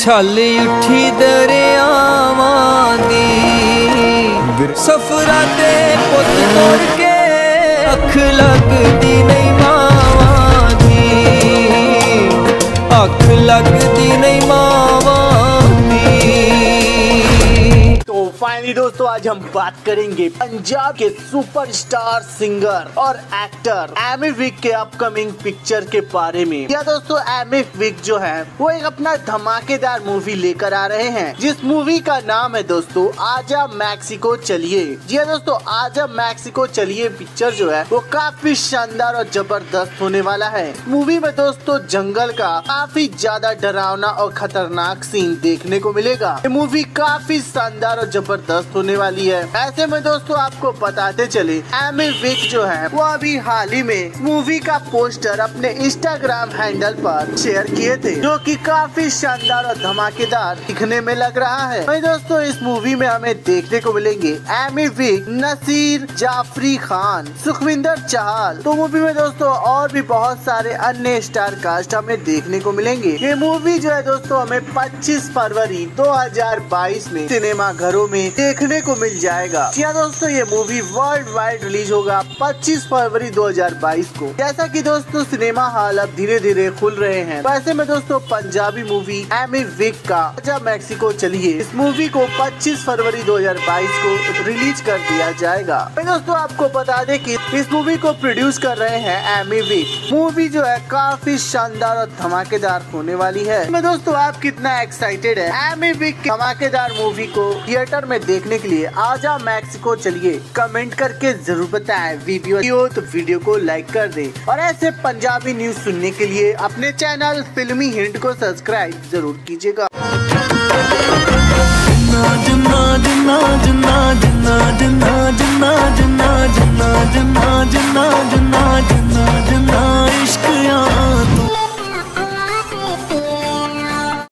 ਛਲ ਉੱਠੀ ਦਰਿਆਵਾਂ ਦੀ ਸਫਰਾਂ ਤੇ ਪੁੱਤ ਤੋੜ ਕੇ ਅੱਖ ਲੱਗਦੀ ਨਹੀਂ ਮਾਵਾਂ ਦੀ। ਅੱਖ ਲੱਗਦੀ ਨਹੀਂ ਮਾਵਾਂ फाइनली दोस्तों, आज हम बात करेंगे पंजाब के सुपरस्टार सिंगर और एक्टर एमी विक के अपकमिंग पिक्चर के बारे में। या दोस्तों एमी विक जो है, वो एक अपना धमाकेदार मूवी लेकर आ रहे हैं। जिस मूवी का नाम है, दोस्तों, आजा मैक्सिको चलिए। जी हाँ दोस्तों, आजा मैक्सिको चलिए पिक्चर जो है, वो काफ़ी शानदार और ज़बरदस्त होने वाला है। मूवी में, दोस्तों, जंगल का काफ़ी ज़्यादा डरावना और खतरनाक सीन देखने को मिलेगा। ये मूवी काफ़ी शानदार और ज़बरदस्त होने वाली है। ऐसे में दोस्तों, आपको बताते चले एमी विक जो है, वो अभी हाल ही में मूवी का पोस्टर अपने इंस्टाग्राम हैंडल पर शेयर किए थे, जो कि काफ़ी शानदार और धमाकेदार दिखने में लग रहा है। वही दोस्तों, इस मूवी में हमें देखने को मिलेंगे एमी विक नसीर जाफरी खान, सुखविंदर चाहल। तो मूवी में दोस्तों, और भी बहुत सारे अन्य स्टार कास्ट हमें देखने को मिलेंगे। ये मूवी जो है दोस्तों, हमें 25 फरवरी 2022 में सिनेमा घरों में देखने को मिल जाएगा। जी हाँ दोस्तों, ये मूवी वर्ल्ड वाइड रिलीज़ होगा 25 फरवरी 2022 को। जैसा कि दोस्तों सिनेमा हॉल अब धीरे धीरे खुल रहे हैं। वैसे में दोस्तों, पंजाबी मूवी एमी विक का आजा मैक्सिको चलिए। इस मूवी को 25 फरवरी 2022 को रिलीज़ कर दिया जाएगा। मैं दोस्तों, आपको बता दें कि इस मूवी को प्रोड्यूस कर रहे हैं एमी विक मूवी जो है, काफ़ी शानदार और धमाकेदार होने वाली है। मैं दोस्तों, आप कितना एक्साइटेड है? एमी विक धमाकेदार मूवी को थिएटर में देखने के लिए आजा मैक्सिको चलिए। कमेंट करके ज़रूर बताएँ वीडियो। हो तो वीडियो को लाइक कर दे। और ऐसे पंजाबी न्यूज़ सुनने के लिए अपने चैनल फिल्मी हिंट को सब्सक्राइब ज़रूर कीजिएगा।